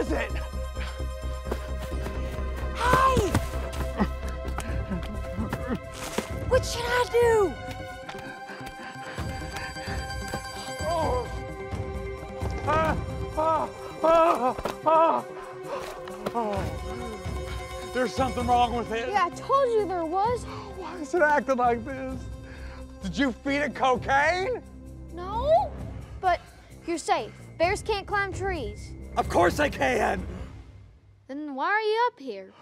Where is it? Hey! what should I do? Oh. Ah, ah, ah, ah. Oh. There's something wrong with it. Yeah, I told you there was. Why is it acting like this? Did you feed it cocaine? No, but you're safe. Bears can't climb trees. Of course I can. Then why are you up here?